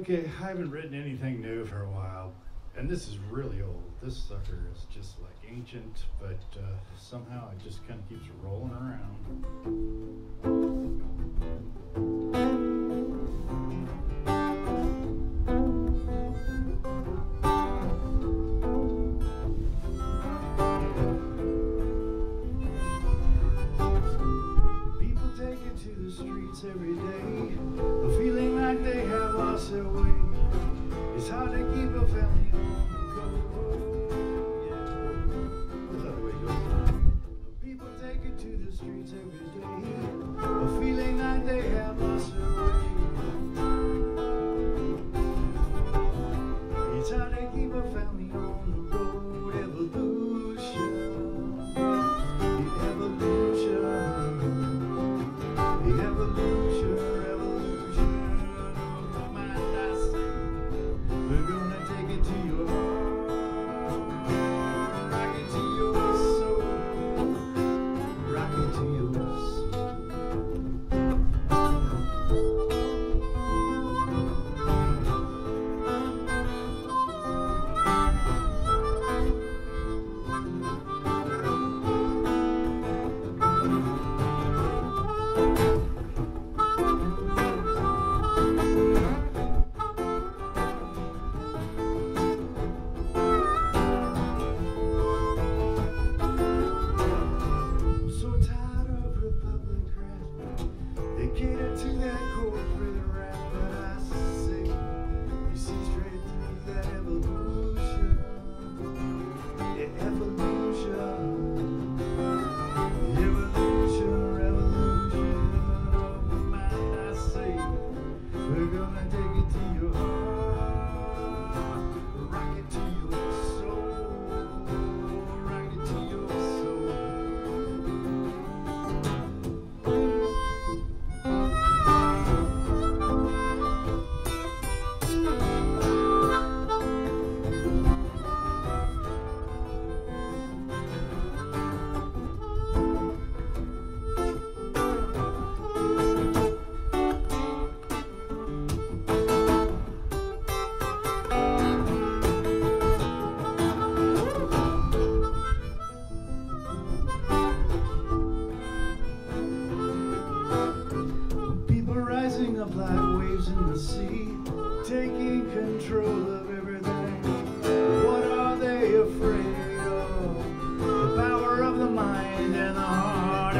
Okay, I haven't written anything new for a while, and this is really old. This sucker is just like ancient, but uh, somehow it just kind of keeps rolling around. get into that cold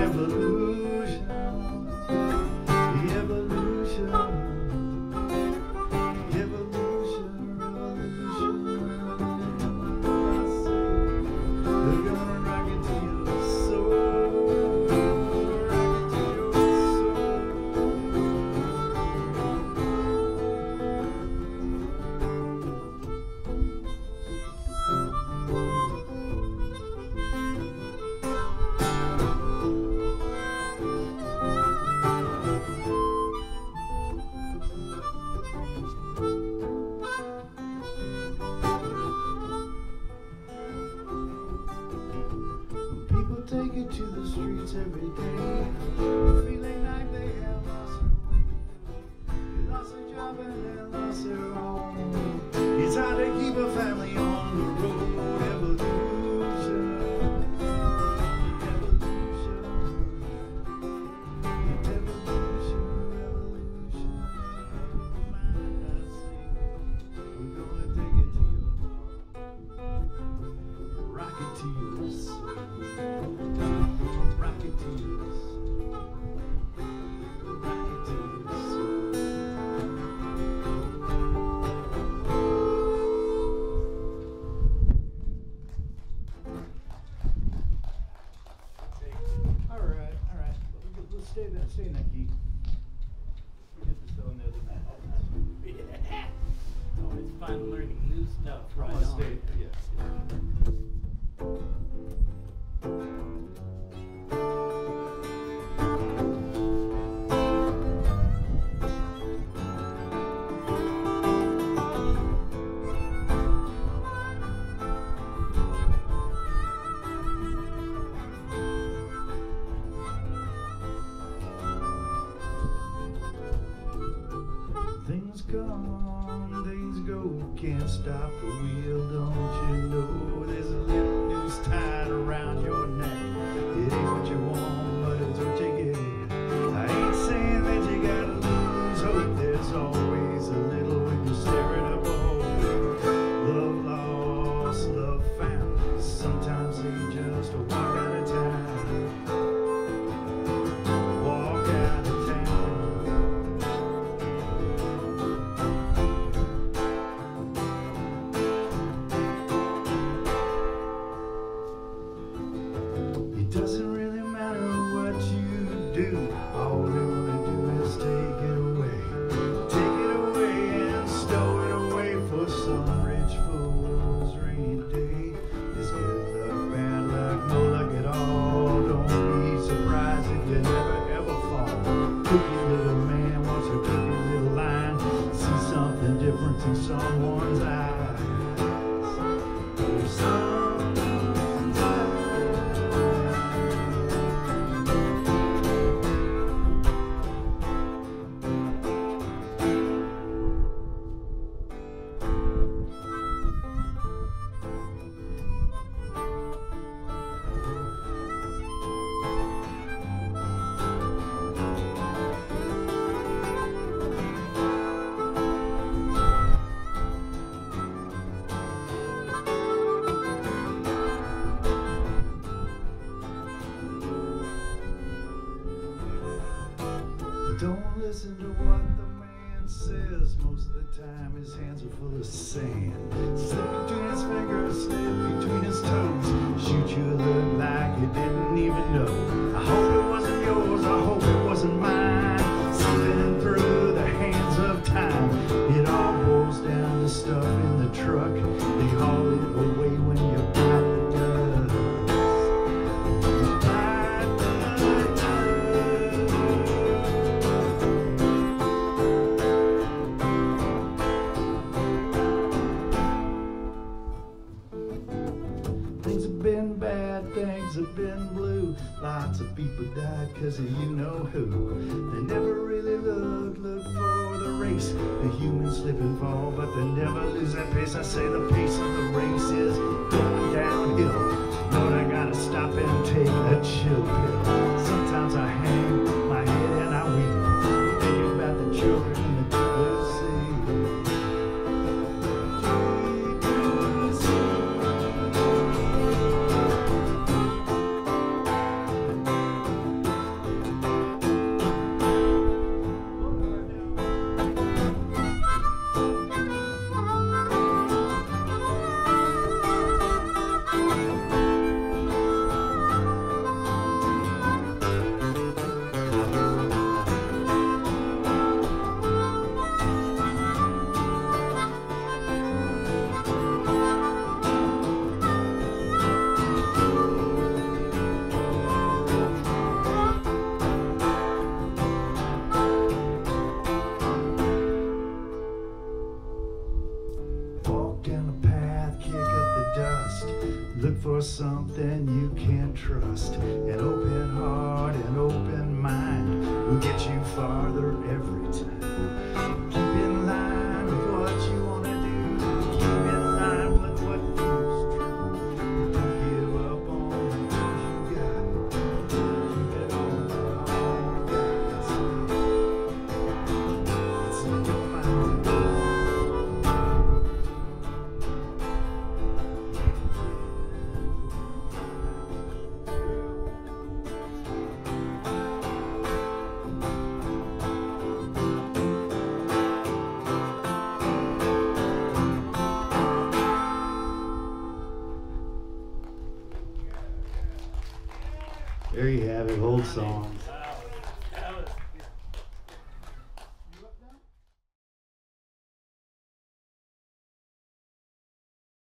never lose. to the streets every day. say that, It's fun learning new stuff right on. Yeah. Can't stop the wheel, don't you know? There's a little noose tied around your neck. Doesn't really matter what you do. All we wanna do is take it away. Take it away and stow it away for some rich fool's rainy day. Good luck, bad luck, no luck at all. Don't be surprised if you never ever fall. Cookie little man wants a cookie little line. See something different in someone's eyes. Listen to what the man says. Most of the time, his hands are full of sand. Slip between his fingers, slip between his toes. Shoot you a look like you didn't even know. I say the pace of the There you have it, old songs.